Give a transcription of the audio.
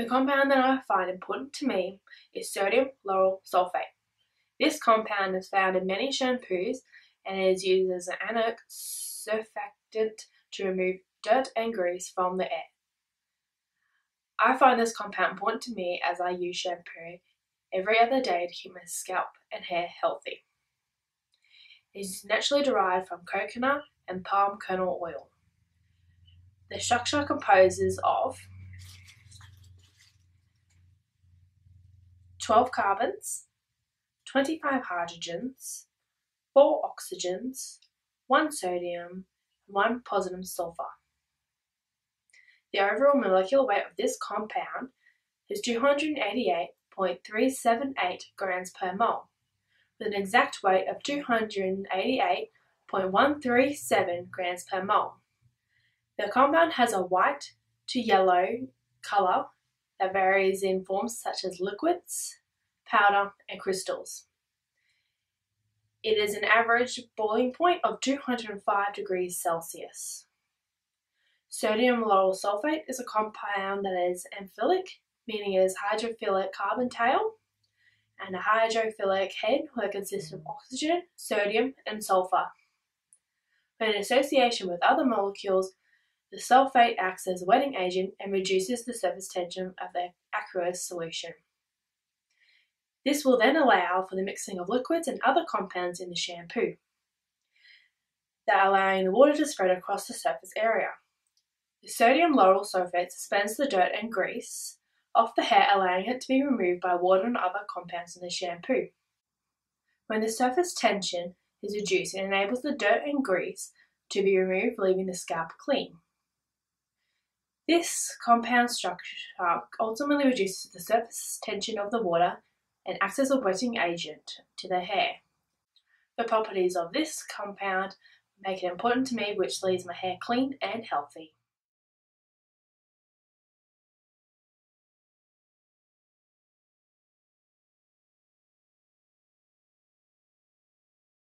The compound that I find important to me is sodium lauryl sulfate. This compound is found in many shampoos and is used as an anionic surfactant to remove dirt and grease from the air. I find this compound important to me as I use shampoo every other day to keep my scalp and hair healthy. It is naturally derived from coconut and palm kernel oil. The structure composes of 12 carbons, 25 hydrogens, 4 oxygens, 1 sodium, and 1 positive sulfur. The overall molecular weight of this compound is 288.378 grams per mole, with an exact weight of 288.137 grams per mole. The compound has a white to yellow colour that varies in forms such as liquids, powder, and crystals. It is an average boiling point of 205 degrees Celsius. Sodium lauryl sulfate is a compound that is amphiphilic, meaning it is hydrophilic carbon tail, and a hydrophilic head that consists of oxygen, sodium, and sulfur. When in association with other molecules, the sulfate acts as a wetting agent and reduces the surface tension of the aqueous solution. This will then allow for the mixing of liquids and other compounds in the shampoo, that allowing the water to spread across the surface area. The sodium lauryl sulfate suspends the dirt and grease off the hair, allowing it to be removed by water and other compounds in the shampoo. When the surface tension is reduced, it enables the dirt and grease to be removed, leaving the scalp clean. This compound structure uh, ultimately reduces the surface tension of the water and acts as a wetting agent to the hair. The properties of this compound make it important to me which leaves my hair clean and healthy.